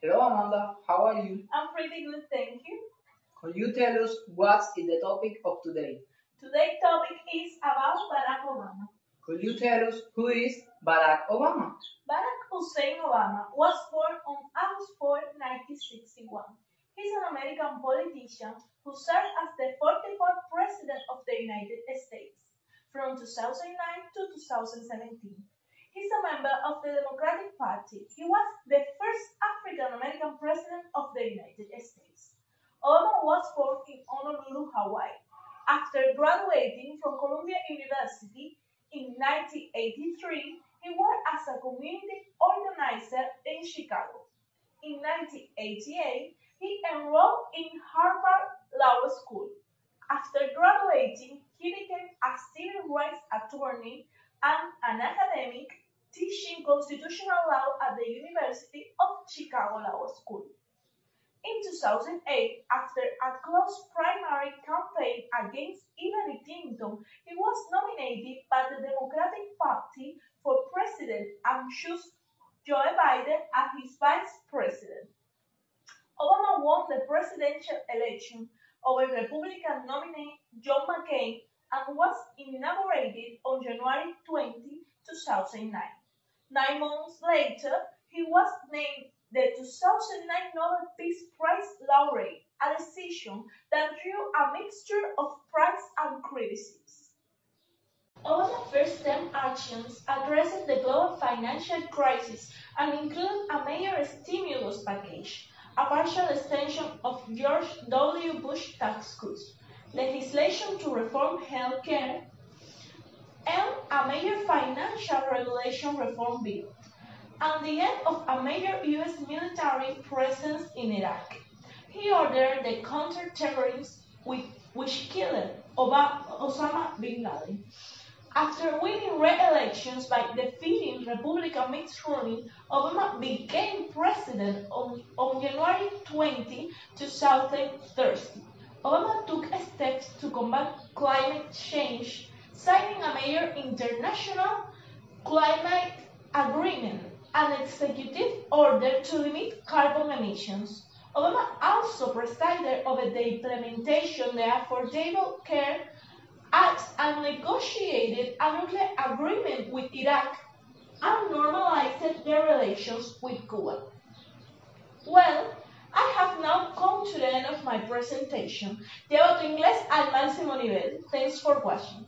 Hello Amanda, how are you? I'm pretty good, thank you. Could you tell us what is the topic of today? Today's topic is about Barack Obama. Could you tell us who is Barack Obama? Barack Hussein Obama was born on August 4, 1961. He's an American politician who served as the 44th President of the United States from 2009 to 2017. He's a member of the Democratic Party. He was the President of the United States. Obama was born in Honolulu, Hawaii. After graduating from Columbia University in 1983, he worked as a community organizer in Chicago. In 1988, he enrolled in Harvard Law School. After graduating, he became a civil rights attorney and an academic teaching constitutional law at the University of Chicago Law School. In 2008, after a close primary campaign against Hillary Clinton, he was nominated by the Democratic Party for president and chose Joe Biden as his vice president. Obama won the presidential election over Republican nominee John McCain and was inaugurated on January 20, 2009. Nine months later, he was named the 2009 Nobel Peace Prize laureate, a decision that drew a mixture of praise and criticism. Obama's first term actions addressed the global financial crisis and included a major stimulus package, a partial extension of George W. Bush tax cuts, legislation to reform health care, and a major financial regulation reform bill and the end of a major U.S. military presence in Iraq. He ordered the counter-terrorism which killed Osama bin Laden. After winning re-elections by defeating Republican Mitt Romney, Obama became president on, on January 20, 2013. Obama took steps to combat climate change, signing a major international climate agreement an executive order to limit carbon emissions. Obama also presided over the implementation of the Affordable Care Act and negotiated a nuclear agreement with Iraq and normalized their relations with Cuba. Well, I have now come to the end of my presentation. Llevo tu inglés al máximo nivel. Thanks for watching.